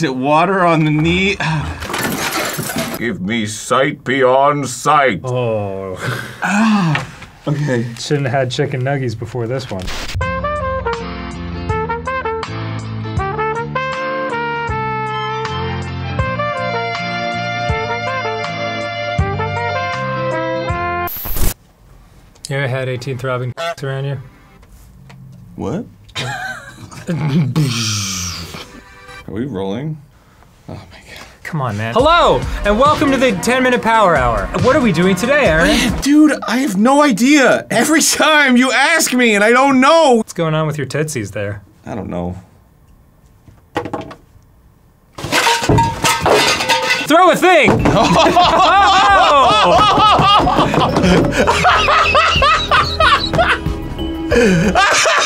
Is it water on the knee? Give me sight beyond sight. Oh, ah. Okay. shouldn't have had chicken nuggies before this one. You ever had 18 throbbing around you? What? Are we rolling? Oh my god. Come on, man. Hello, and welcome to the 10 minute power hour. What are we doing today, Arin? Dude, I have no idea. Every time you ask me and I don't know. What's going on with your tootsies there? I don't know. Throw a thing!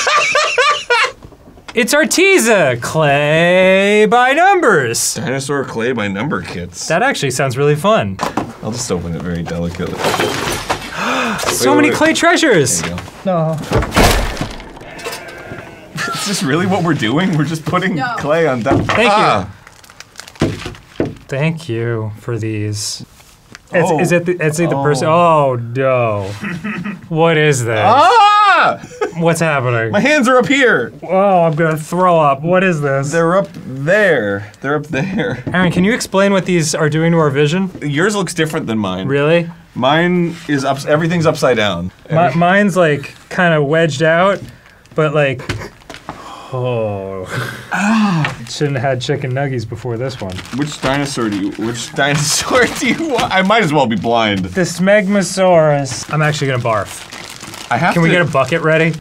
it's Arteza, clay by numbers. Dinosaur clay by number kits. That actually sounds really fun. I'll just open it very delicately. So Wait, many wait. clay treasures. There you go. No. Is this really what we're doing? We're just putting No. clay on top. Thank Ah, Thank you for these. It's, Oh. Is it the, is it the person? Oh no. what is this? Ah! What's happening? My hands are up here. Oh, I'm gonna throw up. What is this? They're up there. They're up there. Arin, can you explain what these are doing to our vision? Yours looks different than mine. Really? Mine is up. Everything's upside down. Mi- mine's like kind of wedged out, but like, oh. Ah. Shouldn't have had chicken nuggies before this one. Which dinosaur do you? Which dinosaur do you want? I might as well be blind. The Smegmosaurus. I'm actually gonna barf. I have Can to. we get a bucket ready?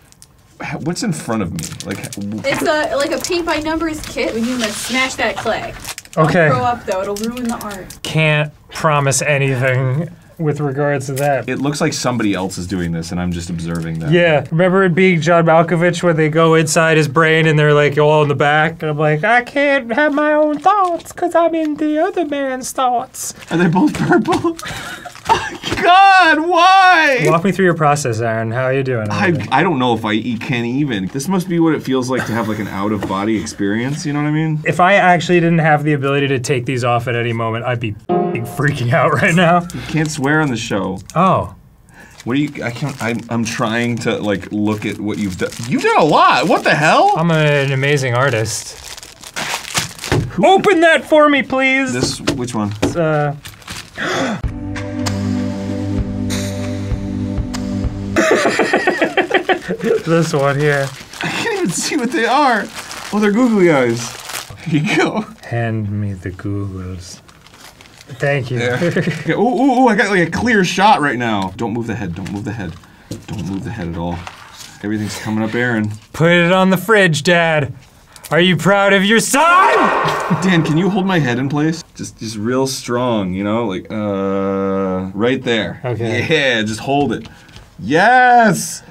What's in front of me? Like, It's a like a paint by numbers kit. We need to smash that clay. Okay. Grow up though, it'll ruin the art. Can't promise anything with regards to that. it looks like somebody else is doing this, and I'm just observing that. Yeah, remember it being John Malkovich when they go inside his brain and they're like all in the back? And I'm like, I can't have my own thoughts because I'm in the other man's thoughts. Are they both purple? Oh God, why? Walk me through your process, Arin. How are you doing? I. I don't know if I can even. This must be what it feels like to have like an out of body experience. You know what I mean? if I actually didn't have the ability to take these off at any moment, I'd be freaking out right now. You can't swear on the show. Oh, What do you? I can't. I'm, I'm trying to like look at what you've done. You've done a lot. What the hell? I'm an amazing artist. Open that for me, please. This which one? It's, uh, this one here. I can't even see what they are. Oh, they're googly eyes. Here you go. Hand me the Googles. Thank you. There. Okay, Ooh, ooh, ooh! I got like a clear shot right now. Don't move the head. Don't move the head. Don't move the head at all. Everything's coming up, Arin. Put it on the fridge, Dad. Are you proud of your son? Dan, can you hold my head in place? Just, just real strong, you know, like, uh, right there. Okay. Yeah, just hold it. Yes,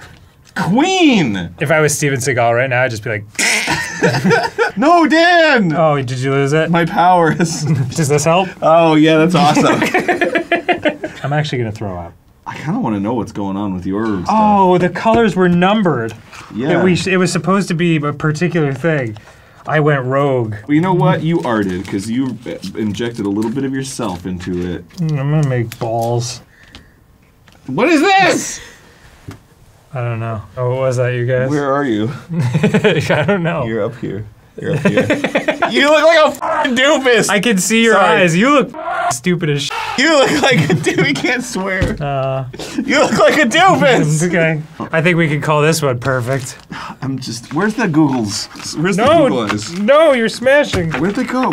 Queen. If I was Steven Seagal right now, I'd just be like, No, Dan. "Oh, did you lose it? My powers. Does this help?" oh yeah, that's awesome. I'm actually gonna throw up. I kind of want to know what's going on with your stuff. Oh, the colors were numbered. yeah. It, it was supposed to be a particular thing. I went rogue. Well, you know what? You arted because you uh, injected a little bit of yourself into it. Mm, I'm gonna make balls. What is this? I don't know. Oh, what was that, you guys? Where are you? I don't know. You're up here. You're up here. you look like a f***ing doofus. I can see your Sorry. eyes. You look stupid as shit. you look like a dude. We can't swear. Uh, You look like a doofus. okay. I think we can call this one perfect. I'm just. Where's the Googles? Where's the No, Google eyes? no, you're smashing. Where'd they go?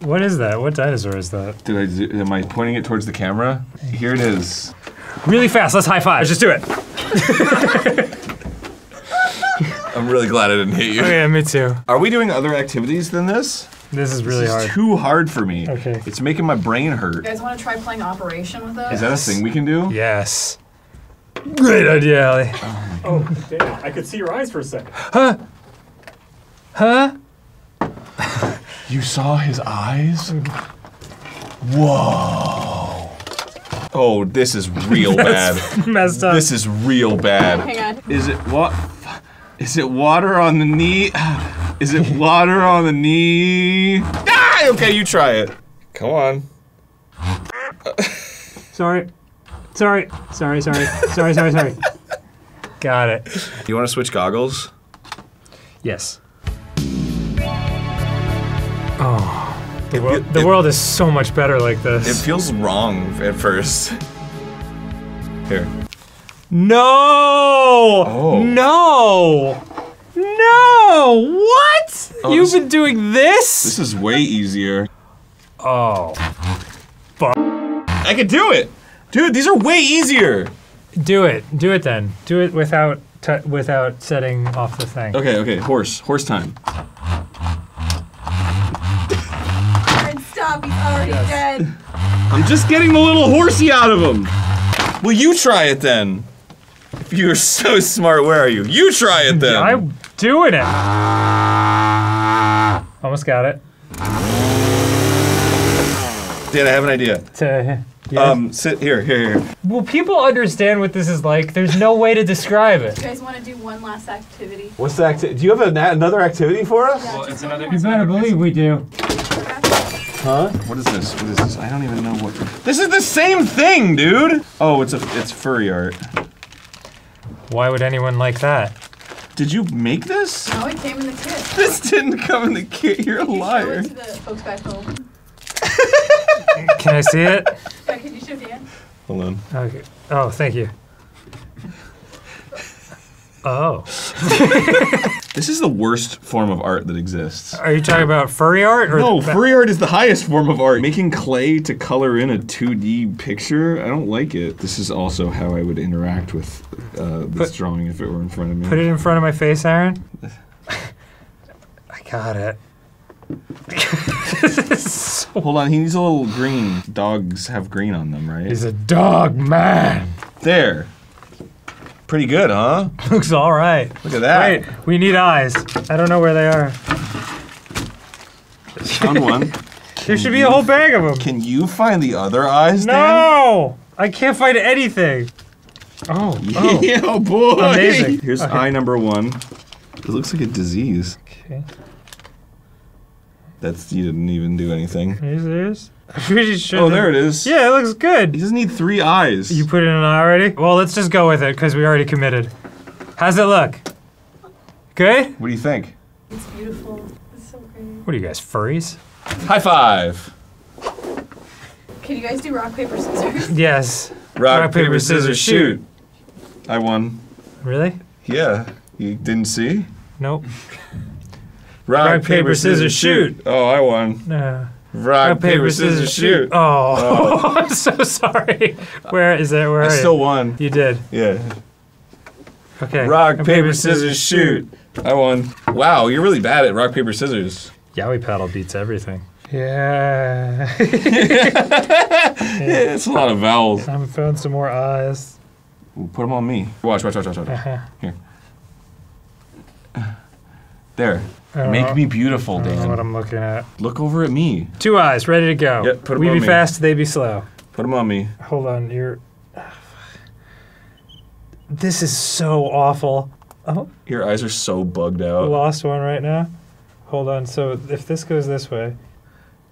What is that? What dinosaur is that? Did I? Do, am I pointing it towards the camera? Here it is. Really fast. Let's high five. Let's Just do it. I'm really glad I didn't hit you. Oh yeah, me too. Are we doing other activities than this? This is really This is hard. too hard for me. Okay. It's making my brain hurt. You guys want to try playing Operation with us? Is that a thing we can do? Yes. Great idea, Ali. Oh, oh damn. I could see your eyes for a second. Huh? Huh? You saw his eyes? Whoa. Oh, this is real bad. Messed up. This is real bad. Hang on. Is it what? Is it water on the knee? Is it water on the knee? Ah, okay, you try it. Come on. Sorry. Sorry. Sorry, sorry. Sorry, sorry, sorry. Got it. You want to switch goggles? Yes. The, wor- it- the it- world is so much better like this. It feels wrong at first. Here. no! Oh. No! No! What? Oh, You've been doing this? This is way easier. oh. I could do it. Dude, these are way easier. Do it. Do it then. Do it without t- without setting off the thing. Okay, okay, horse. Horse time. Arin, stop. He's already dead. I'm just getting the little horsey out of him. Will you try it then? If you're so smart, where are you? You try it then. I'm doing it. Almost got it. Dan, I have an idea. To, yes. Um, sit here, here, here. Will people understand what this is like? There's no way to describe it. You guys want to do one last activity? What's the activity? Do you have a, another activity for us? Yeah, just one You better believe we do. Huh? What is this? What is this? I don't even know what. This is the same thing, dude. Oh, it's a it's furry art. Why would anyone like that? Did you make this? No, it came in the kit. This didn't come in the kit. You're a Can you show liar. it to the folks back home? Can I see it? Yeah, can you show Dan? Hold on. Okay. Oh, thank you. Oh. This is the worst form of art that exists. Are you talking about furry art or No, furry art is the highest form of art. Making clay to color in a 2D picture, I don't like it. This is also how I would interact with uh, this Put- drawing if it were in front of me. Put it in front of my face, Arin. I got it. So- Hold on, he needs a little green. Dogs have green on them, right? He's a dog man. There. Pretty good, huh? Looks all right. Look at that. Wait, we need eyes. I don't know where they are. Found one. There should be a whole bag of them. Can you find the other eyes, Dan? No, I can't find anything. Oh, oh. Yeah, boy. Amazing. Here's Okay. eye number one. It looks like a disease. Okay. That's you didn't even do anything. Here's theirs. I'm pretty sure. Oh, that- there it is. Yeah, it looks good. He doesn't need three eyes. You put in an eye already? Well, let's just go with it because we already committed. How's it look? Good? what do you think? It's beautiful. It's so great. What are you guys, furries? High five. Can you guys do rock, paper, scissors? Yes. Rock, Rock, paper, scissors, shoot. I won. Really? Yeah. You didn't see? Nope. Rock, paper, scissors, shoot. Oh, I won. No. Rock, paper, scissors, shoot. Oh, I'm so sorry. Where is it? Where I are still you? won. You did. Yeah. Okay. Rock, paper, scissors, shoot. I won. Wow, you're really bad at rock, paper, scissors. Yowie paddle beats everything. Yeah. Yeah, it's a lot of vowels. I'm found some more eyes. Ooh, Put them on me. Watch, watch, watch, watch, watch. Uh-huh. Here. There. Make know- me beautiful, I don't know what Dan. I'm looking at. Look over at me. Two eyes, ready to go. Yep, put 'em we on be me. fast, they be slow. Put them on me. Hold on, you're. This is so awful. Oh, Your eyes are so bugged out. lost one right now. Hold on. So if this goes this way,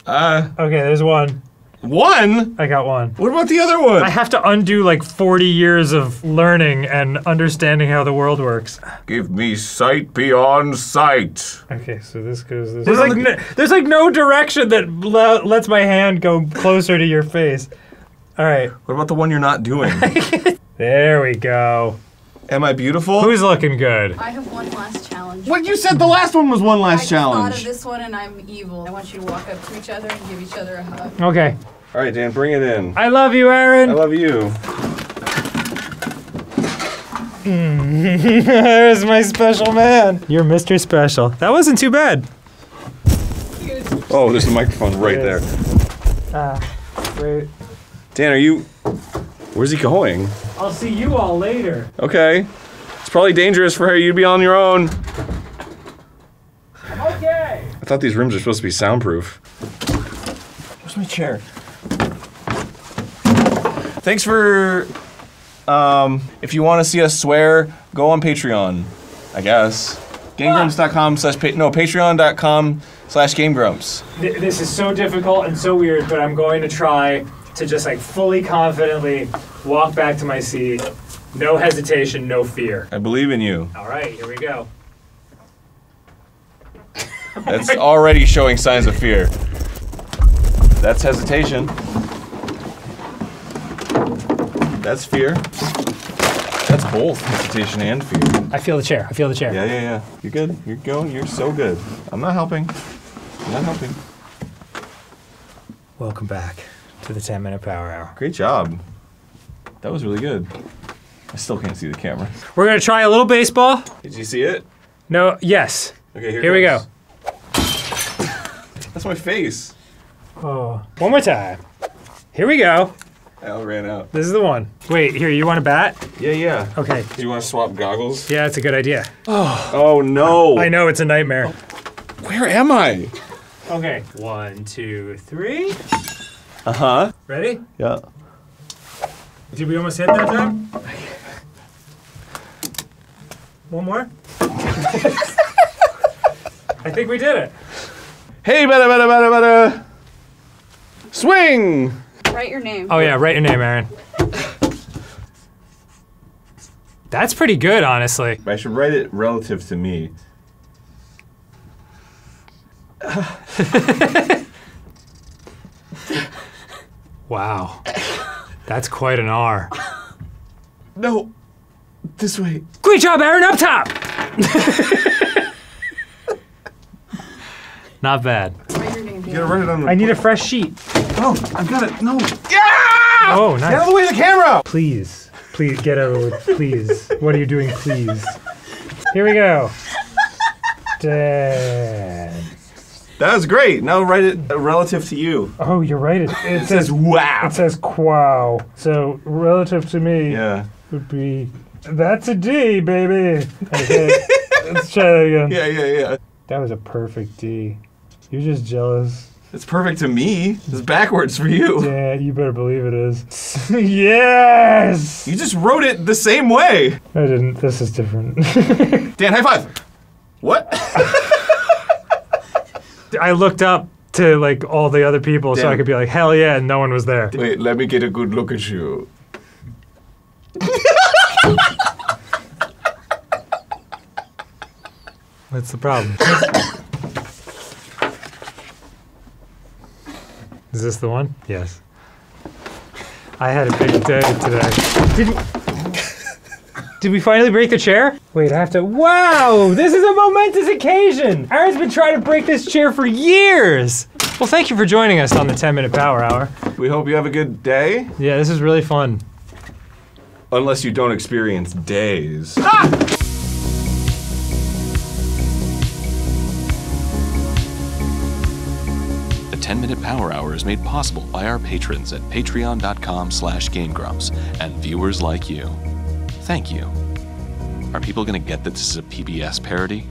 Uh, okay, there's one. One? I got one. What about the other one? I have to undo like 40 years of learning and understanding how the world works. Give me sight beyond sight. Okay, so this goes this. There's are like the- no, there's like no direction that le- lets my hand go closer to your face. All right, What about the one you're not doing? there we go. Am I beautiful? Who's looking good? I have one last challenge. What you said the last one was one I last just thought of challenge. this one and I'm evil. I want you to walk up to each other and give each other a hug. Okay, All right, Dan, bring it in. I love you, Arin. I love you. There's my special man. You're Mr. Special. That wasn't too bad. Oh, there's the microphone right there. there. is. Ah, wait. Dan, are you? Where's he going? I'll see you all later. Okay. It's probably dangerous for you to be on your own. Okay. I thought these rooms are supposed to be soundproof. Where's my chair? Thanks for. Um, if you want to see us swear, go on Patreon. I guess. Get GameGrumps.com slash pa- no Patreon.com slash GameGrumps. Th- This is so difficult and so weird, but I'm going to try to just like fully confidently walk back to my seat. No hesitation, no fear. I believe in you. All right, here we go. That's already showing signs of fear. That's hesitation. That's fear. That's both hesitation and fear. I feel the chair. I feel the chair. Yeah, yeah, yeah. You're good. You're going. You're so good. I'm not helping. I'm not helping. Welcome back to the 10 minute power hour. Great job. That was really good. I still can't see the camera. We're going to try a little baseball. Did you see it? No, yes. Okay, here, Here we go. That's my face. Oh. One more time. Here we go. Al ran out. This is the one. Wait, here, you want a bat? Yeah, yeah. Okay. Do you want to swap goggles? Yeah, that's a good idea. Oh, Oh no. I know it's a nightmare. Where am I? Okay. One, two, three. Uh huh. Ready? Yeah. Did we almost hit that time? One more? I think we did it. Hey, better, better, better, bada. Swing. Write your name. Oh yeah, write your name, Arin. That's pretty good, honestly. I should write it relative to me. Wow. That's quite an R. No. This way. Great job, Arin, up top! Not bad. Write your name You gotta down. write it on the. I need a fresh sheet. Oh, I've got it. No. Oh, Get out of nice. the way of the camera. Please, please get out of the way. Please. What are you doing, please? Here we go. Dad. That was great. Now write it relative to you. Oh, you're right. It, it It says wow. It says quow. So relative to me Yeah. would be that's a D, baby. Okay, let's try that again. Yeah, yeah, yeah. That was a perfect D. You're just jealous. It's perfect to me. It's backwards for you. Yeah, you better believe it is. yes. You just wrote it the same way. I didn't. This is different. Dan, high five. What? I looked up to like all the other people so I could be like, hell yeah, and no one was there. Wait, let me get a good look at you. What's the problem? Is this the one? Yes. I had a big day today. Did we, did we finally break the chair? Wait, I have to. Wow, this is a momentous occasion. Arin's been trying to break this chair for years. Well, thank you for joining us on the 10 minute power hour. We hope you have a good day. Yeah, this is really fun. Unless you don't experience days. Ah! The 10 Minute Power Hour is made possible by our patrons at patreon.com slash gamegrumps and viewers like you. Thank you. Are people going to get that this is a PBS parody?